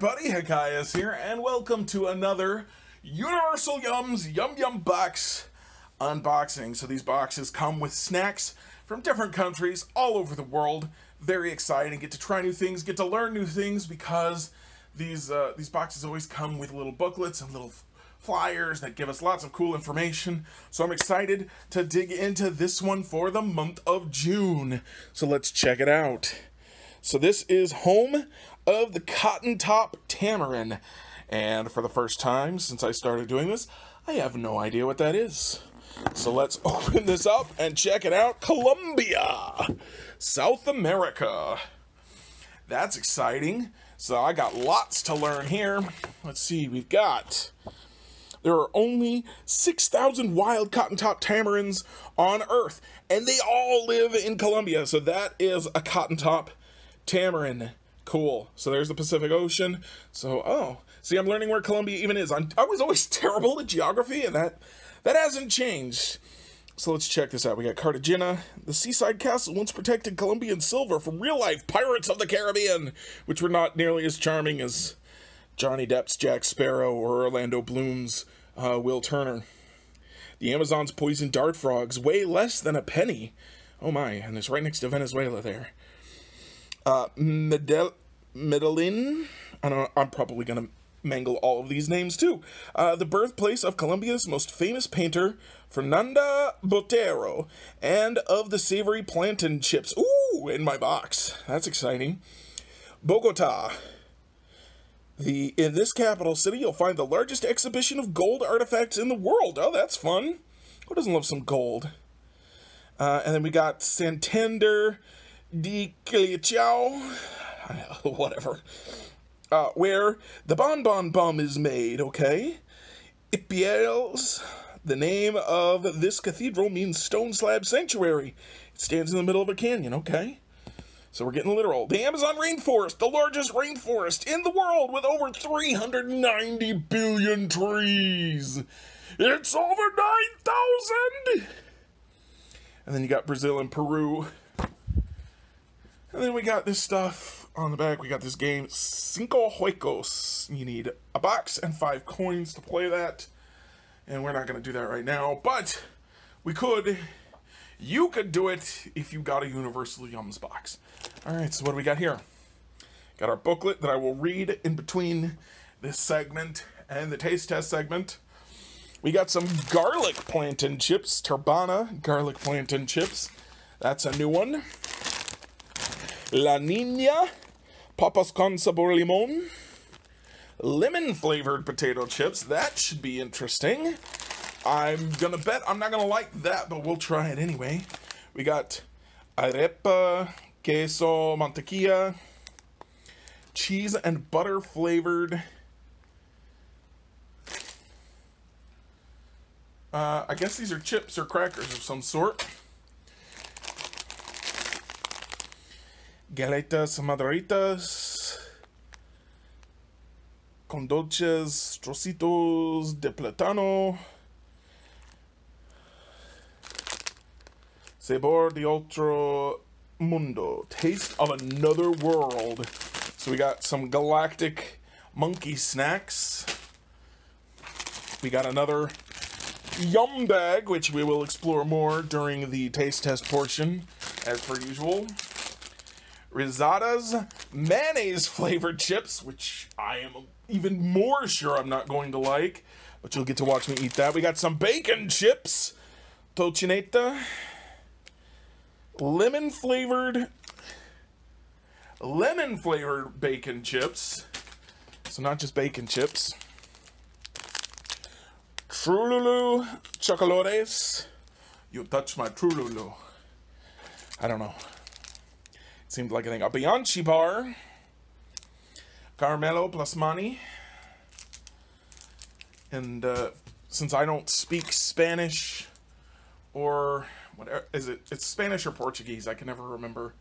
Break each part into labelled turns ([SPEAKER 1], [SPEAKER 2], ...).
[SPEAKER 1] Everybody, Hokius here, and welcome to another Universal Yums Yum Yum Box unboxing. So these boxes come with snacks from different countries all over the world. Very exciting. Get to try new things, get to learn new things because these uh, these boxes always come with little booklets and little flyers that give us lots of cool information. So I'm excited to dig into this one for the month of June. So let's check it out. So this is home of the Cotton Top Tamarin. And for the first time since I started doing this, I have no idea what that is. So let's open this up and check it out. Colombia, South America. That's exciting. So I got lots to learn here. Let's see, we've got there are only 6,000 wild cotton top tamarins on Earth, and they all live in Colombia. So that is a cotton top tamarin. Cool. So there's the Pacific Ocean. So, oh, see, I'm learning where Colombia even is. I'm, I was always terrible at geography, and that that hasn't changed. So let's check this out. We got Cartagena. The seaside castle once protected Colombian silver from real life Pirates of the Caribbean, which were not nearly as charming as Johnny Depp's Jack Sparrow or Orlando Bloom's uh, Will Turner. The Amazon's poison dart frogs weigh less than a penny. Oh my, and it's right next to Venezuela there. Uh, Medell- Medellin. I don't know, I'm probably going to mangle all of these names too. Uh, the birthplace of Colombia's most famous painter, Fernando Botero, and of the savory plantain chips. Ooh, in my box. That's exciting. Bogota. The in this capital city, you'll find the largest exhibition of gold artifacts in the world. Oh, that's fun. Who doesn't love some gold? Uh, and then we got Santander de Quilichao, whatever, uh, where the bonbon bum is made, okay? Ipiales, the name of this cathedral means stone slab sanctuary. It stands in the middle of a canyon, okay? So we're getting literal. The Amazon rainforest, the largest rainforest in the world with over 390 billion trees. It's over 9,000! And then you got Brazil and Peru. And then we got this stuff on the back. We got this game, Cinco Juegos. You need a box and five coins to play that. And we're not going to do that right now, but we could. You could do it if you got a Universal Yums box. All right, so what do we got here? Got our booklet that I will read in between this segment and the taste test segment. We got some garlic plantain chips, Turbana garlic plantain chips. That's a new one. La Nina, papas con sabor limon. Lemon flavored potato chips. That should be interesting. I'm gonna bet I'm not gonna like that, but we'll try it anyway. We got arepa, queso, mantequilla, cheese and butter flavored. Uh, I guess these are chips or crackers of some sort. Galletas madritas. Con dulces, trocitos de plátano. Sabor de otro mundo. Taste of another world. So we got some galactic monkey snacks. We got another yum bag, which we will explore more during the taste test portion, as per usual. Rizadas mayonnaise flavored chips, which I am even more sure I'm not going to like, but you'll get to watch me eat that. We got some bacon chips, tocineta, lemon flavored, lemon flavored bacon chips. So not just bacon chips. Trululu chocolates. You touch my Trululu. I don't know. Seemed like a thing. A Bianchi bar. Carmelo Plasmani. And uh, since I don't speak Spanish or whatever, is it? It's Spanish or Portuguese. I can never remember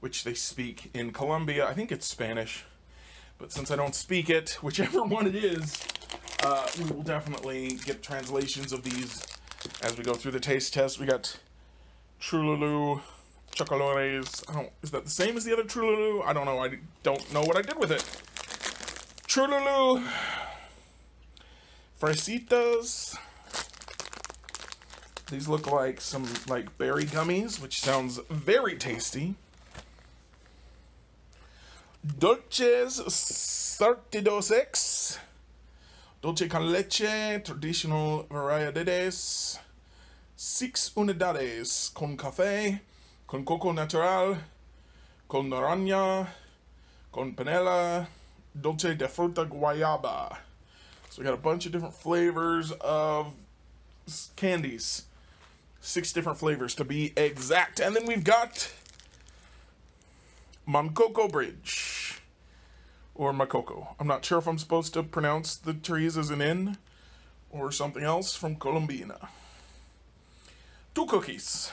[SPEAKER 1] which they speak in Colombia. I think it's Spanish. But since I don't speak it, whichever one it is, uh, we will definitely get translations of these as we go through the taste test. We got Trululu Chocolores. I don't, is that the same as the other Trululu? I don't know. I don't know what I did with it. Trululu. Fresitas. These look like some like berry gummies, which sounds very tasty. Dolces Sartidos Dolce con leche, traditional variedades. Six unidades con café, con coco natural, con naranja, con panela, dulce de fruta guayaba. So we got a bunch of different flavors of candies. Six different flavors to be exact. And then we've got Mancoco Bridge. Or Macoco. I'm not sure if I'm supposed to pronounce the trees as an N or something else from Colombina. Two cookies.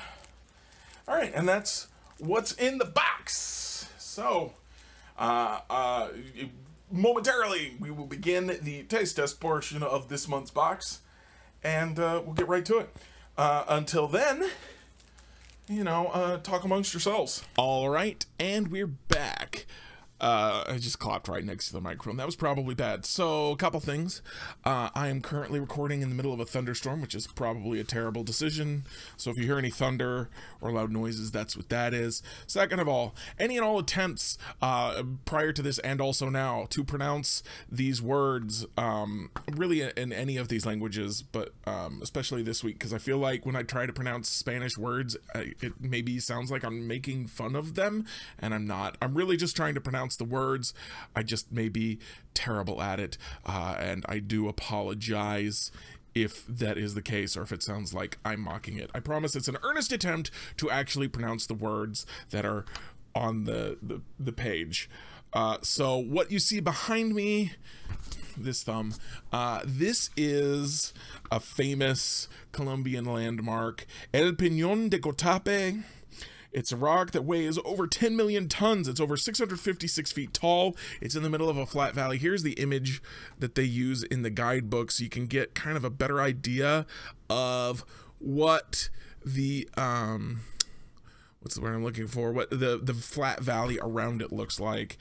[SPEAKER 1] All right, and that's what's in the box. So, uh, uh, momentarily, we will begin the taste test portion of this month's box, and uh, we'll get right to it. Uh, until then, you know, uh, talk amongst yourselves.
[SPEAKER 2] All right, and we're back. Uh, I just clapped right next to the microphone. That was probably bad. So, a couple things. Uh, I am currently recording in the middle of a thunderstorm, which is probably a terrible decision. So, if you hear any thunder or loud noises, that's what that is. Second of all, any and all attempts uh, prior to this and also now to pronounce these words, um, really in any of these languages, but um, especially this week, because I feel like when I try to pronounce Spanish words, it maybe sounds like I'm making fun of them, and I'm not. I'm really just trying to pronounce pronounce the words. I just may be terrible at it, uh, and I do apologize if that is the case or if it sounds like I'm mocking it. I promise it's an earnest attempt to actually pronounce the words that are on the, the, the page. Uh, so what you see behind me, this thumb, uh, this is a famous Colombian landmark, El Peñón de Guatapé. It's a rock that weighs over 10 million tons. It's over 656 feet tall. It's in the middle of a flat valley. Here's the image that they use in the guidebook so you can get kind of a better idea of what the um what's the word I'm looking for? What the the flat valley around it looks like.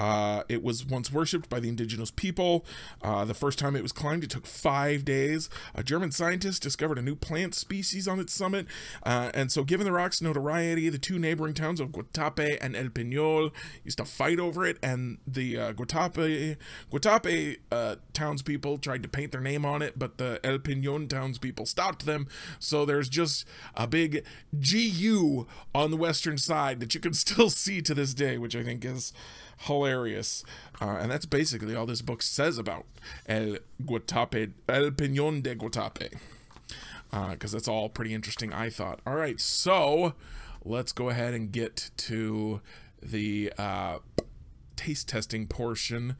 [SPEAKER 2] Uh, it was once worshipped by the indigenous people. Uh, the first time it was climbed, it took five days. A German scientist discovered a new plant species on its summit. Uh, and so, given the rock's notoriety, the two neighboring towns of Guatape and El Peñol used to fight over it. And the uh, Guatape, Guatape uh, townspeople tried to paint their name on it, but the El Peñon townspeople stopped them. So, there's just a big GU on the western side that you can still see to this day, which I think is hilarious. Uh, and that's basically all this book says about El Guatape, El Peñón de Guatape. Because uh, that's all pretty interesting, I thought. All right, so let's go ahead and get to the uh, taste testing portion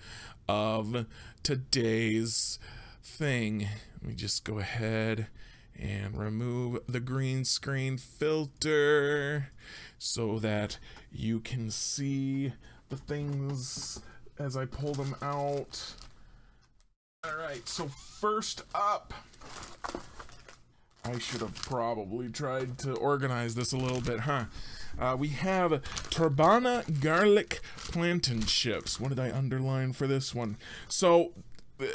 [SPEAKER 2] of today's thing. Let me just go ahead and remove the green screen filter so that you can see the things as I pull them out. All right, so first up, I should have probably tried to organize this a little bit, huh? Uh, we have Turbana garlic plantain chips. What did I underline for this one? So uh,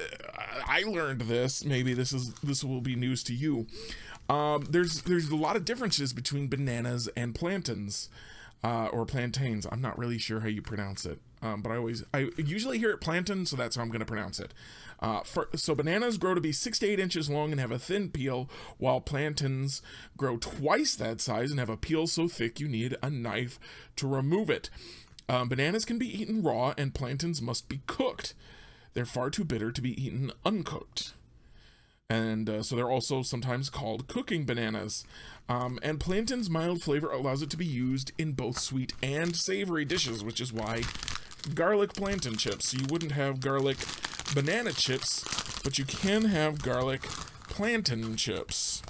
[SPEAKER 2] I learned this. Maybe this is this will be news to you. Um, there's there's a lot of differences between bananas and plantains uh, or plantains. I'm not really sure how you pronounce it, um, but I always, I usually hear it plantain, so that's how I'm going to pronounce it. Uh, for, so bananas grow to be six to eight inches long and have a thin peel, while plantains grow twice that size and have a peel so thick you need a knife to remove it. Um, bananas can be eaten raw, and plantains must be cooked. They're far too bitter to be eaten uncooked and uh, so they're also sometimes called cooking bananas. Um, and plantain's mild flavor allows it to be used in both sweet and savory dishes, which is why garlic plantain chips. You wouldn't have garlic banana chips, but you can have garlic plantain chips.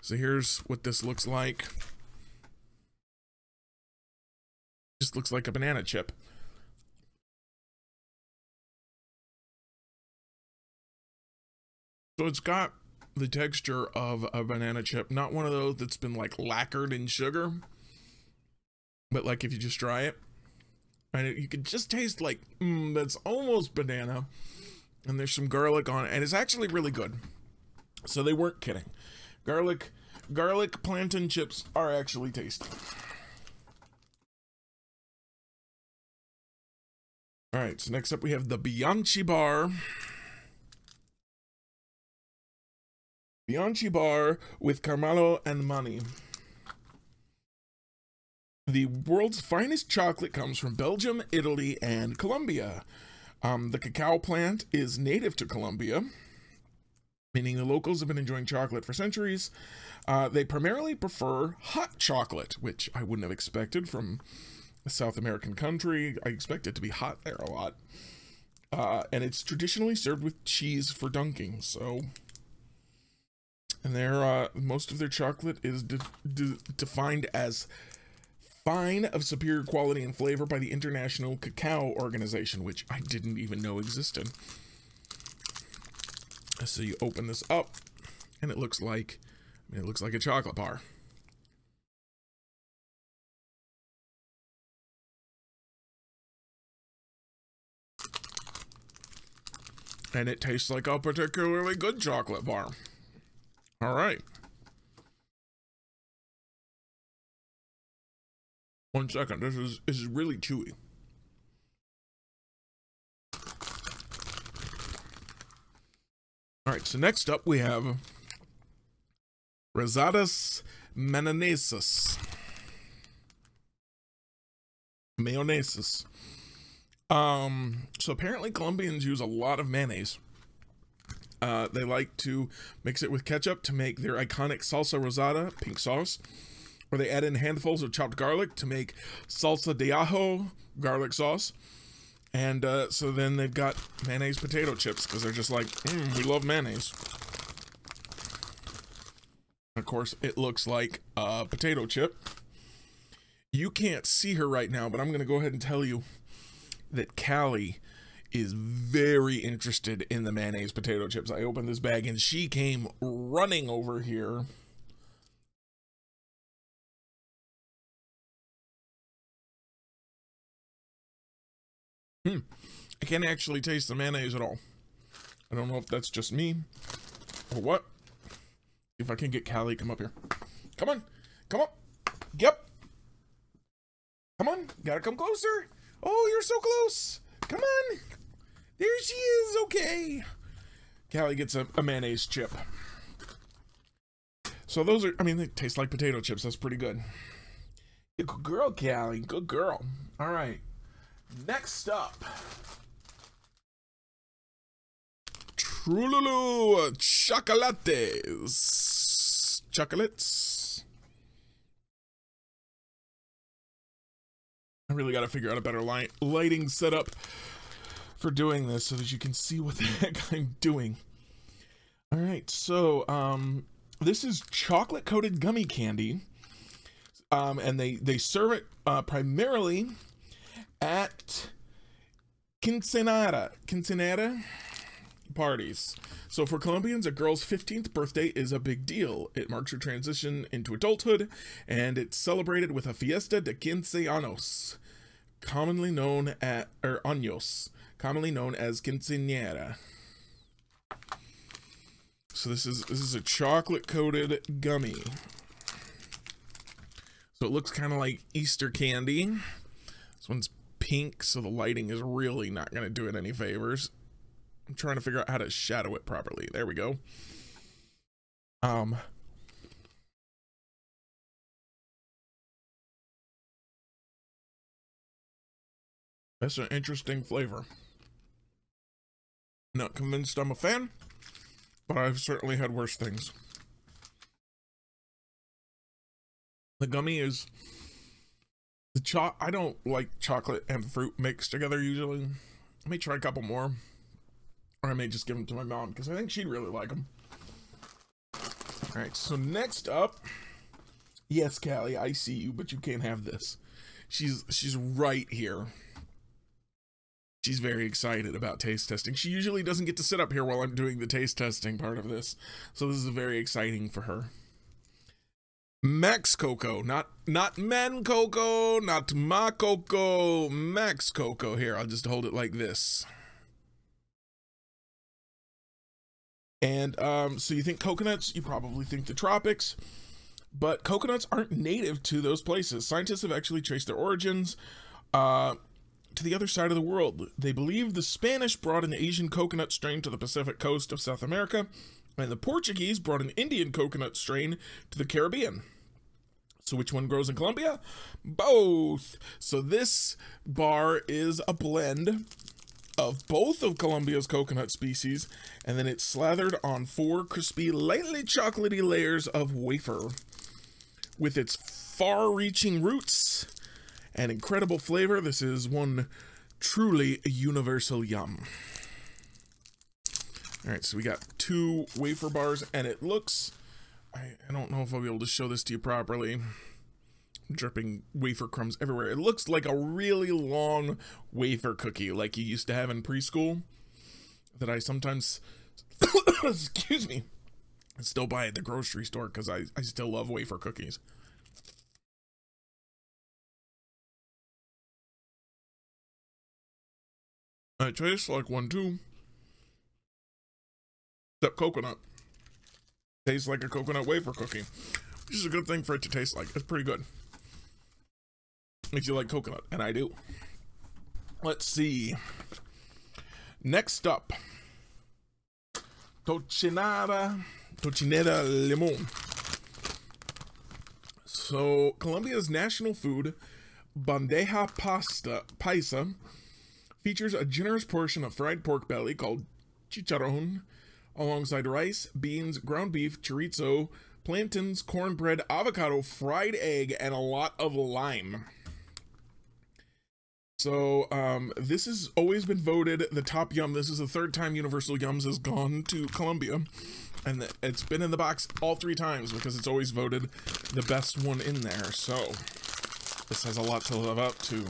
[SPEAKER 2] So here's what this looks like. Just looks like a banana chip. So it's got the texture of a banana chip. Not one of those that's been like lacquered in sugar, but like if you just dry it, and it, you can just taste like mm, that's almost banana, and there's some garlic on it, and it's actually really good. So they weren't kidding. Garlic, garlic plantain chips are actually tasty. All right, so next up we have the Bianchi bar. Bianchi bar with Carmelo and maní. The world's finest chocolate comes from Belgium, Italy, and Colombia. Um, the cacao plant is native to Colombia, meaning the locals have been enjoying chocolate for centuries. Uh, they primarily prefer hot chocolate, which I wouldn't have expected from a South American country. I expect it to be hot there a lot. Uh, and it's traditionally served with cheese for dunking. So, and their uh, most of their chocolate is de- de- defined as fine of superior quality and flavor by the International Cacao Organization, which I didn't even know existed. So you open this up, and it looks like, I mean, it looks like a chocolate bar. and it tastes like a particularly good chocolate bar. All right. One second. This is this is really chewy. All right. So next up we have Rosadas Mayonnaise. Mayonnaise. Um, so apparently Colombians use a lot of mayonnaise. Uh, they like to mix it with ketchup to make their iconic salsa rosada, pink sauce, or they add in handfuls of chopped garlic to make salsa de ajo, garlic sauce. And uh, so then they've got mayonnaise potato chips because they're just like, mm, we love mayonnaise. Of course, it looks like a potato chip. You can't see her right now, but I'm going to go ahead and tell you that Callie is very interested in the mayonnaise potato chips. I opened this bag and she came running over here. Hmm. I can't actually taste the mayonnaise at all. I don't know if that's just me or what. If I can get Callie, come up here. Come on. Come on. Yep. Come on. Gotta come closer. Oh, you're so close. Come on. There she is. Okay. Callie gets a, a mayonnaise chip. So those are, I mean, they taste like potato chips. That's pretty good. Good girl, Callie. Good girl. All right. Next up. Trululu chocolates. Chocolates. I really got to figure out a better light lighting setup for doing this so that you can see what the heck I'm doing. All right, so um, this is chocolate coated gummy candy, um, and they they serve it uh, primarily at quinceanera quinceanera parties. So for Colombians, a girl's 15th birthday is a big deal. It marks her transition into adulthood, and it's celebrated with a fiesta de quince años, commonly known at or años, commonly known as quinceañera. So this is this is a chocolate coated gummy. So it looks kind of like Easter candy. This one's pink, so the lighting is really not going to do it any favors. I'm trying to figure out how to shadow it properly. There we go. Um That's an interesting flavor. Not convinced I'm a fan, but I've certainly had worse things. The gummy is the cho I don't like chocolate and fruit mixed together usually. I may try a couple more. Or I may just give them to my mom because I think she'd really like them. Alright, so next up. Yes, Callie, I see you, but you can't have this. She's she's right here. She's very excited about taste testing. She usually doesn't get to sit up here while I'm doing the taste testing part of this. So this is very exciting for her. Max Coco, not not Men Coco, not Ma Coco, Max Coco. Here, I'll just hold it like this. And um, so you think coconuts, you probably think the tropics, but coconuts aren't native to those places. Scientists have actually traced their origins uh, to the other side of the world. They believe the Spanish brought an Asian coconut strain to the Pacific coast of South America, and the Portuguese brought an Indian coconut strain to the Caribbean. So which one grows in Colombia? Both. So this bar is a blend of both of Colombia's coconut species, and then it's slathered on four crispy, lightly chocolatey layers of wafer. With its far-reaching roots and incredible flavor, this is one truly universal yum. All right, so we got two wafer bars, and it looks, I, I don't know if I'll be able to show this to you properly dripping wafer crumbs everywhere. It looks like a really long wafer cookie like you used to have in preschool that I sometimes, excuse me, still buy at the grocery store because I, I still love wafer cookies. It tastes like one too. Except coconut. Tastes like a coconut wafer cookie. Which is a good thing for it to taste like. It's pretty good if you like coconut, and I do. Let's see. Next up, Tochinada, Tochinera Limon. So, Colombia's national food, bandeja pasta paisa, features a generous portion of fried pork belly called chicharron, alongside rice, beans, ground beef, chorizo, plantains, cornbread, avocado, fried egg, and a lot of lime. So um, this has always been voted the top yum. This is the third time Universal Yums has gone to Colombia. And it's been in the box all three times because it's always voted the best one in there. So this has a lot to live up to.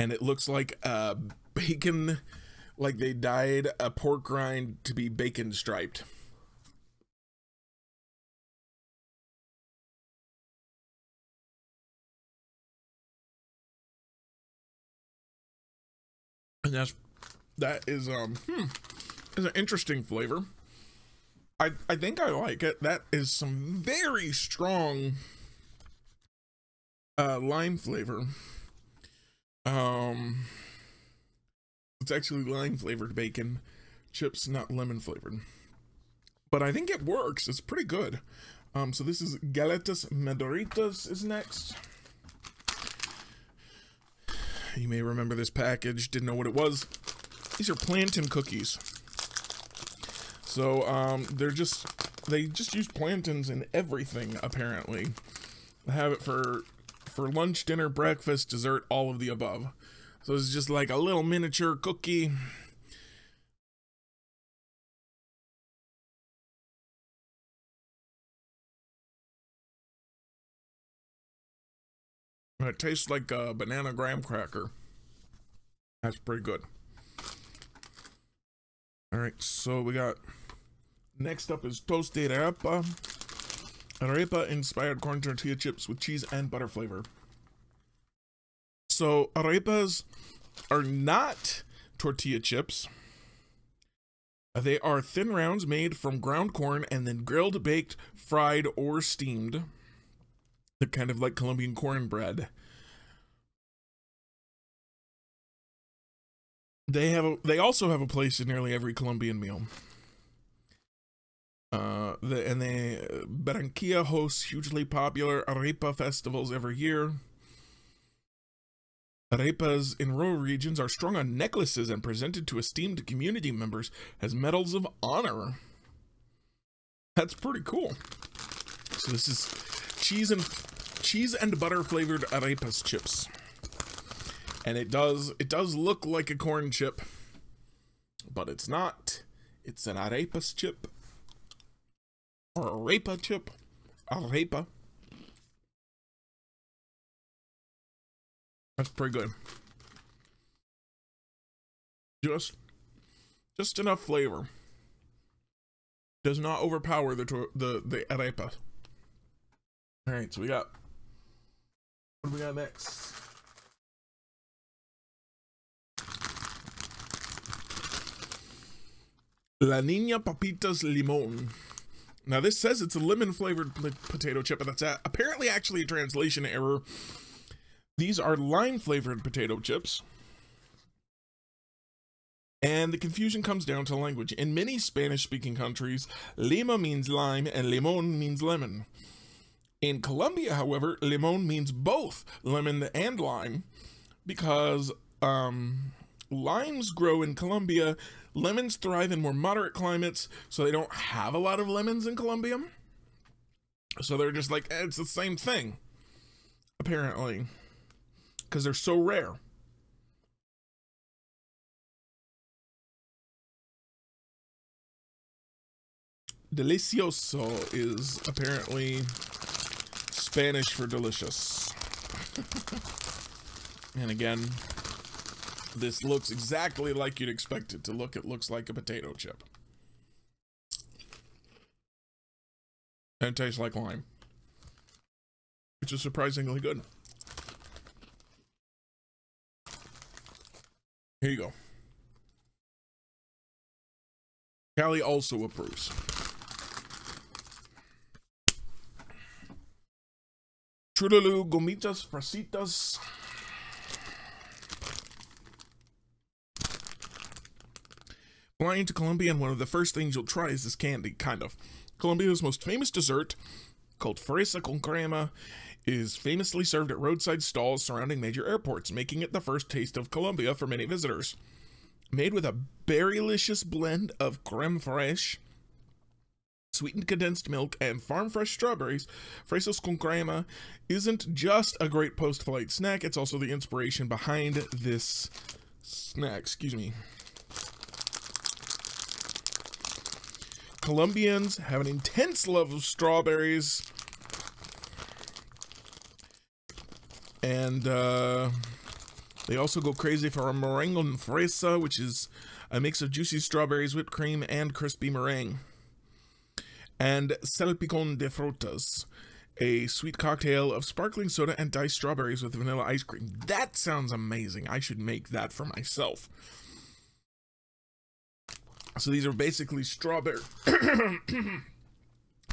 [SPEAKER 2] And it looks like a bacon, like they dyed a pork rind to be bacon striped. and that's that is um hmm, is an interesting flavor. I I think I like it. That is some very strong uh lime flavor. Um it's actually lime flavored bacon chips, not lemon flavored. But I think it works. It's pretty good. Um so this is Galletas Medoritas is next. You may remember this package, didn't know what it was. These are plantain cookies. So, um, they're just, they just use plantains in everything, apparently. They have it for, for lunch, dinner, breakfast, dessert, all of the above. So it's just like a little miniature cookie. It tastes like a banana graham cracker. That's pretty good. All right, so we got next up is toasted arepa. Arepa inspired corn tortilla chips with cheese and butter flavor. So arepas are not tortilla chips. They are thin rounds made from ground corn and then grilled, baked, fried, or steamed. They're kind of like Colombian cornbread. They have a, they also have a place in nearly every Colombian meal. Uh, the, and they Barranquilla hosts hugely popular arepa festivals every year. Arepas in rural regions are strung on necklaces and presented to esteemed community members as medals of honor. That's pretty cool. So this is cheese and cheese and butter flavored arepas chips. And it does it does look like a corn chip, but it's not. It's an arepas chip. Or a arepa chip. Arepa. That's pretty good. Just, just enough flavor. Does not overpower the the the arepa. All right, so we got. What do we got next? La Niña Papitas Limon. Now this says it's a lemon flavored potato chip, but that's a, apparently actually a translation error. These are lime flavored potato chips. And the confusion comes down to language. In many Spanish speaking countries, lima means lime and limon means lemon. In Colombia, however, limon means both lemon and lime because um, limes grow in Colombia Lemons thrive in more moderate climates, so they don't have a lot of lemons in Colombia. So they're just like, eh, it's the same thing, apparently, because they're so rare. Delicioso is apparently Spanish for delicious. and again, this looks exactly like you'd expect it to look. It looks like a potato chip. And tastes like lime. Which is surprisingly good. Here you go. Callie also approves. Trululu gomitas fresitas. Flying to Colombia, and one of the first things you'll try is this candy, kind of. Colombia's most famous dessert, called fresa con crema, is famously served at roadside stalls surrounding major airports, making it the first taste of Colombia for many visitors. Made with a berrylicious blend of creme fraiche, sweetened condensed milk, and farm fresh strawberries, Fresas con crema isn't just a great post flight snack, it's also the inspiration behind this snack. Excuse me. Colombians have an intense love of strawberries. And uh, they also go crazy for a meringue en fresa, which is a mix of juicy strawberries, whipped cream, and crispy meringue. And salpicón de frutas, a sweet cocktail of sparkling soda and diced strawberries with vanilla ice cream. That sounds amazing. I should make that for myself. So these are basically strawberry,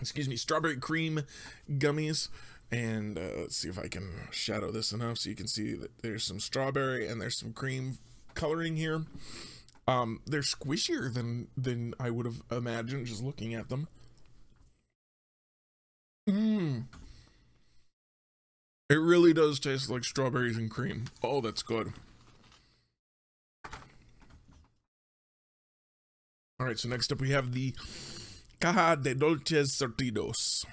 [SPEAKER 2] excuse me, strawberry cream gummies. And uh, let's see if I can shadow this enough so you can see that there's some strawberry and there's some cream coloring here. Um, they're squishier than than I would have imagined just looking at them. Mmm. It really does taste like strawberries and cream. Oh, that's good. All right, so next up we have the Caja de Dulces Sortidos.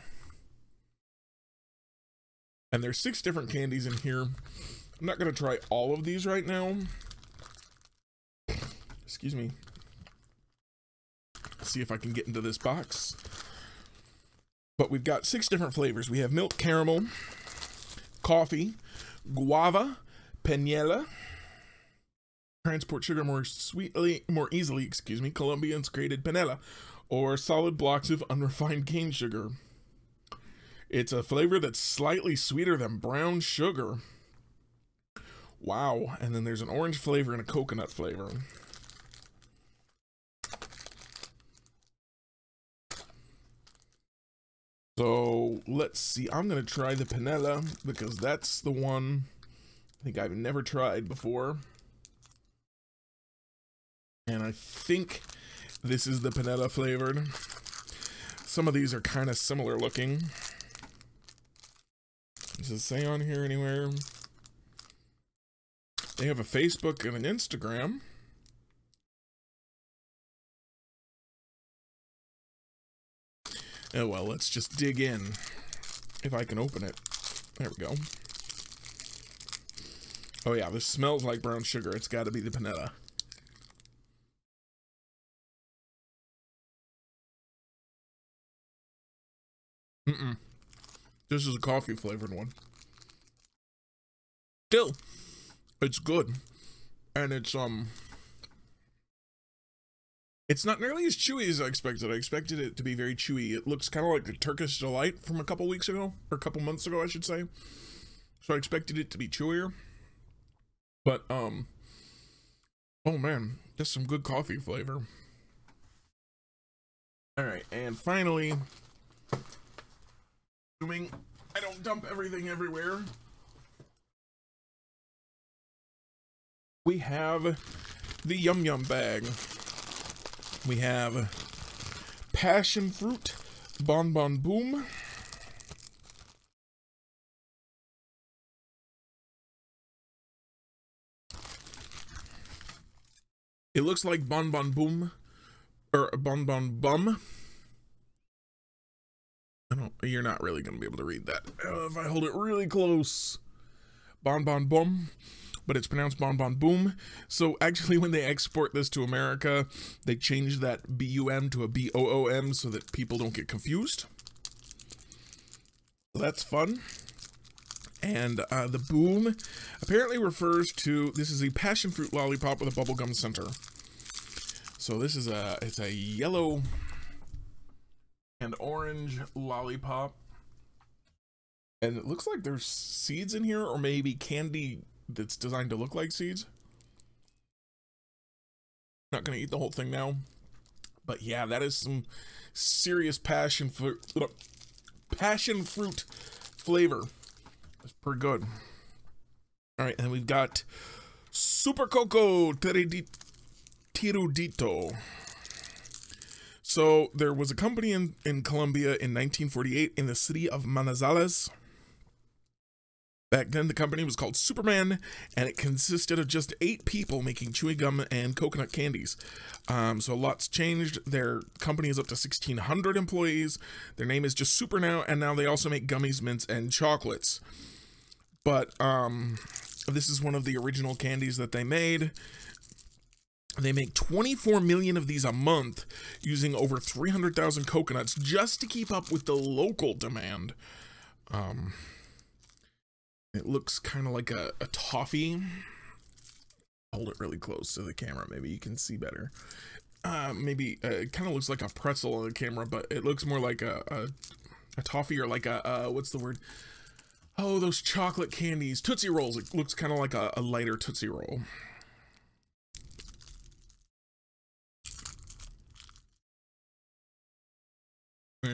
[SPEAKER 2] And there's six different candies in here. I'm not going to try all of these right now. Excuse me. Let's see if I can get into this box. But we've got six different flavors. We have milk caramel, coffee, guava, panela, transport sugar more sweetly, more easily, excuse me, Colombians created panela, or solid blocks of unrefined cane sugar. It's a flavor that's slightly sweeter than brown sugar. Wow. And then there's an orange flavor and a coconut flavor. So let's see. I'm to try the panela because that's the one I think I've never tried before. And I think this is the panetta flavored. Some of these are kind of similar looking. Does it say on here anywhere? They have a Facebook and an Instagram. Oh well, let's just dig in. If I can open it. There we go. Oh yeah, this smells like brown sugar. It's got to be the panela. Mm-mm. This is a coffee flavored one. Still, It's good. And it's um it's not nearly as chewy as I expected. I expected it to be very chewy. It looks kind of like the Turkish delight from a couple weeks ago, or a couple months ago, I should say. So I expected it to be chewier. But um oh man, just some good coffee flavor. All right, and finally, assuming I don't dump everything everywhere, we have the Yum Yum bag. We have passion fruit, Bon Bon Boom. It looks like Bon Bon Boom or Bon Bon Bum. I don't. You're not really gonna be able to read that uh, if I hold it really close. Bon Bon Bum, but it's pronounced Bon Bon Boom. So actually, when they export this to America, they change that B U M to a B O O M so that people don't get confused. That's fun. And uh, the boom apparently refers to this is a passion fruit lollipop with a bubblegum center. So this is a it's a yellow and orange lollipop. And it looks like there's seeds in here or maybe candy that's designed to look like seeds. Not going to eat the whole thing now. But yeah, that is some serious passion fruit uh, passion fruit flavor. It's pretty good. All right, and we've got Super Coco Tirudito. So there was a company in, in Colombia in 1948 in the city of Manizales. Back then, the company was called Superman, and it consisted of just eight people making chewing gum and coconut candies. Um, so lots changed. Their company is up to 1,600 employees. Their name is just Super now, and now they also make gummies, mints, and chocolates. But um, this is one of the original candies that they made. They make 24 million of these a month using over 300,000 coconuts just to keep up with the local demand. Um, it looks kind of like a, a toffee. Hold it really close to the camera. Maybe you can see better. Uh, maybe uh, it kind of looks like a pretzel on the camera, but it looks more like a, a, a toffee or like a, uh, what's the word? Oh, those chocolate candies. Tootsie Rolls. It looks kind of like a, a lighter Tootsie Roll.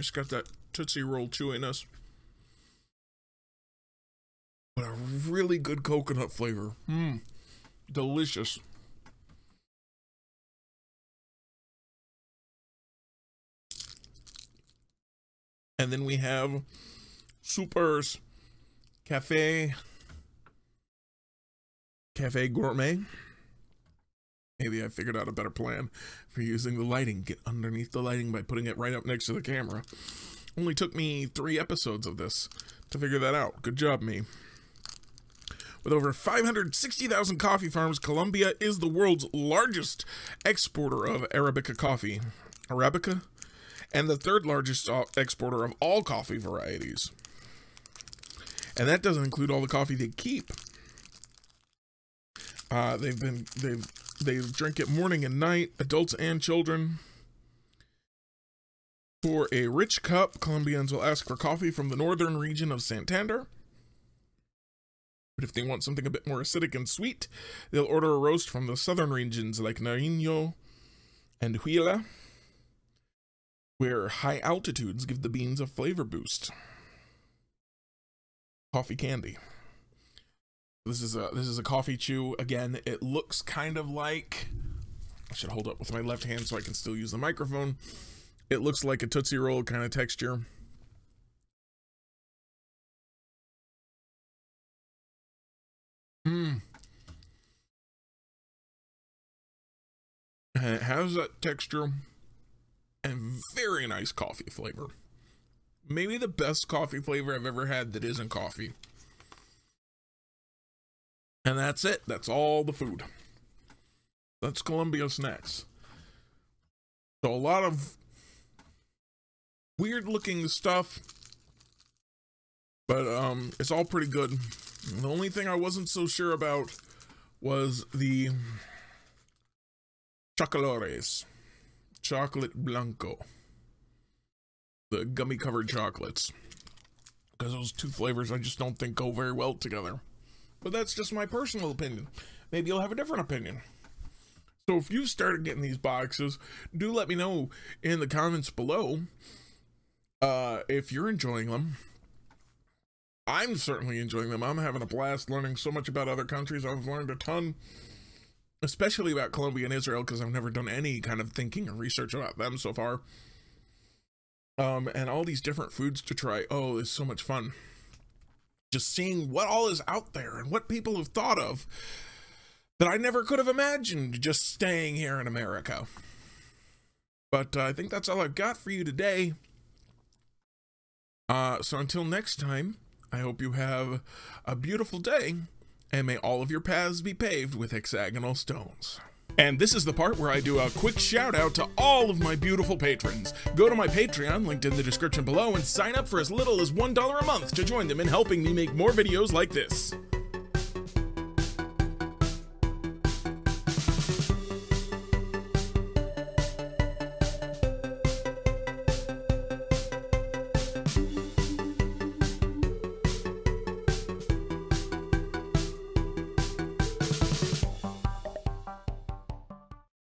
[SPEAKER 2] It's got that Tootsie Roll chewiness. But a really good coconut flavor. Mmm. Delicious. And then we have Super's Cafe Cafe Gourmet. Maybe I figured out a better plan for using the lighting. Get underneath the lighting by putting it right up next to the camera. Only took me three episodes of this to figure that out. Good job, me. With over 560,000 coffee farms, Colombia is the world's largest exporter of Arabica coffee. Arabica? And the third largest exporter of all coffee varieties. And that doesn't include all the coffee they keep. Uh, they've been they've they drink it morning and night, adults and children. For a rich cup, Colombians will ask for coffee from the northern region of Santander. But if they want something a bit more acidic and sweet, they'll order a roast from the southern regions like Nariño and Huila, where high altitudes give the beans a flavor boost. Coffee candy. This is a this is a coffee chew. Again, it looks kind of like I should hold up with my left hand so I can still use the microphone. It looks like a Tootsie Roll kind of texture. Mmm. And it has that texture and very nice coffee flavor. Maybe the best coffee flavor I've ever had that isn't coffee. And that's it. That's all the food. That's Colombia snacks. So a lot of weird looking stuff. But um it's all pretty good. The only thing I wasn't so sure about was the Chocolores, Chocolate Blanco, the gummy covered chocolates. Because those two flavors I just don't think go very well together. But that's just my personal opinion. Maybe you'll have a different opinion. So if you started getting these boxes, do let me know in the comments below uh, if you're enjoying them. I'm certainly enjoying them. I'm having a blast learning so much about other countries. I've learned a ton, especially about Colombia and Israel, because I've never done any kind of thinking or research about them so far. Um, and all these different foods to try. Oh, it's so much fun. Just seeing what all is out there and what people have thought of that I never could have imagined just staying here in America. But uh, I think that's all I've got for you today. Uh, so until next time, I hope you have a beautiful day, and may all of your paths be paved with hexagonal stones. And this is the part where I do a quick shout out to all of my beautiful patrons. Go to my Patreon, linked in the description below, and sign up for as little as $1 a month to join them in helping me make more videos like this.